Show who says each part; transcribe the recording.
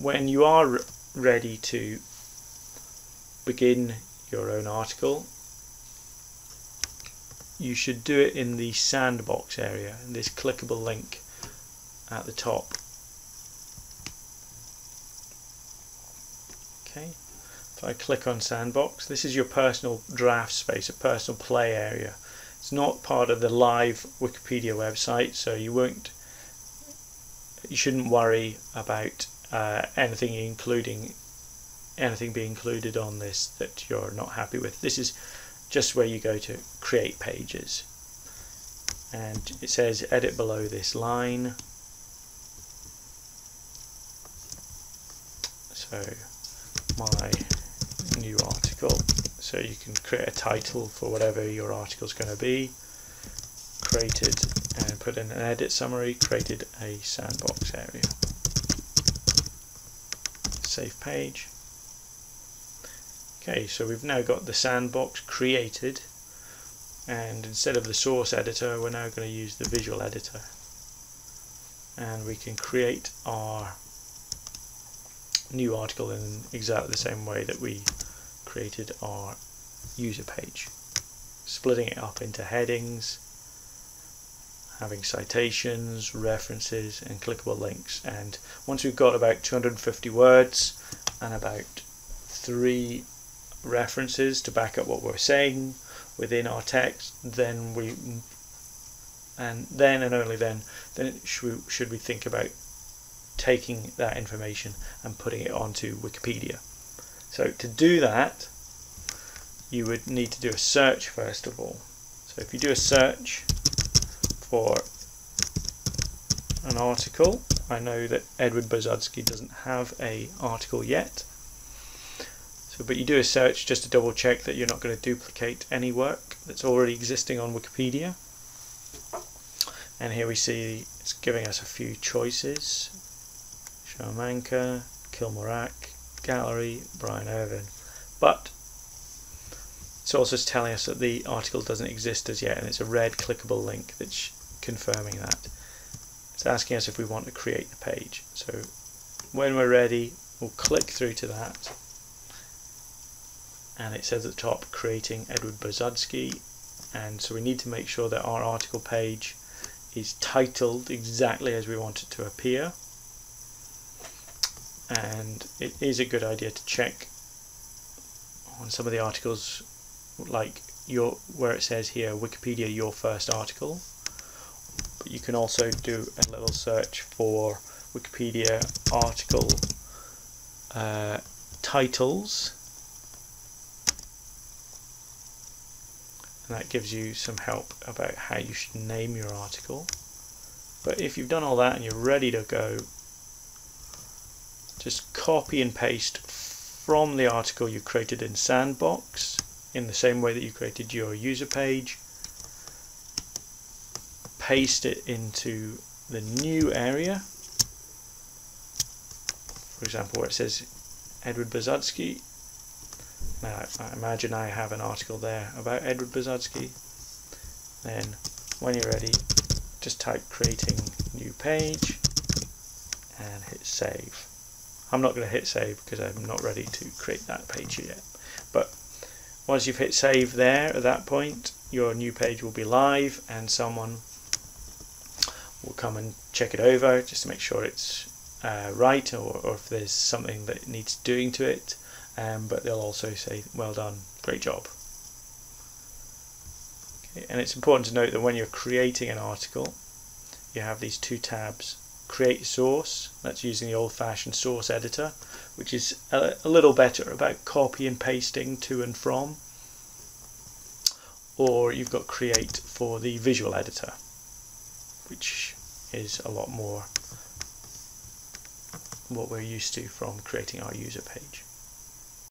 Speaker 1: when you are ready to begin your own article you should do it in the sandbox area in this clickable link at the top. Okay. If I click on sandbox this is your personal draft space a personal play area. It's not part of the live Wikipedia website so you won't you shouldn't worry about uh, anything including anything be included on this that you're not happy with. This is just where you go to create pages. And it says edit below this line. So my new article. So you can create a title for whatever your article is going to be. Created and put in an edit summary. Created a sandbox area save page. Okay so we've now got the sandbox created. And instead of the source editor we're now going to use the visual editor. And we can create our new article in exactly the same way that we created our user page. Splitting it up into headings having citations, references and clickable links and once we've got about 250 words and about three references to back up what we're saying within our text then we and then and only then then should we, should we think about taking that information and putting it onto Wikipedia. So to do that, you would need to do a search first of all. So if you do a search for an article, I know that Edward Bezudsky doesn't have a article yet. So, but you do a search just to double check that you're not going to duplicate any work that's already existing on Wikipedia. And here we see it's giving us a few choices. Salamanca, Kilmorack, Gallery, Brian Irvin. But it's also telling us that the article doesn't exist as yet and it's a red clickable link that's confirming that. It's asking us if we want to create the page. So when we're ready, we'll click through to that and it says at the top creating Edward Bezudsky and so we need to make sure that our article page is titled exactly as we want it to appear and it is a good idea to check on some of the articles like your where it says here Wikipedia your first article but you can also do a little search for Wikipedia article uh, titles. And that gives you some help about how you should name your article. But if you've done all that and you're ready to go just copy and paste from the article you created in Sandbox in the same way that you created your user page paste it into the new area. For example where it says Edward Bezudsky now I imagine I have an article there about Edward Bezudsky then when you're ready just type creating new page and hit save. I'm not going to hit save because I'm not ready to create that page yet. But once you've hit save there at that point, your new page will be live and someone will come and check it over just to make sure it's uh, right or, or, if there's something that needs doing to it. Um, but they'll also say, well done, great job. Okay, and it's important to note that when you're creating an article, you have these two tabs create source that's using the old-fashioned source editor which is a, a, little better about copy and pasting to and from or you've got create for the visual editor which is a lot more what we're used to from creating our user page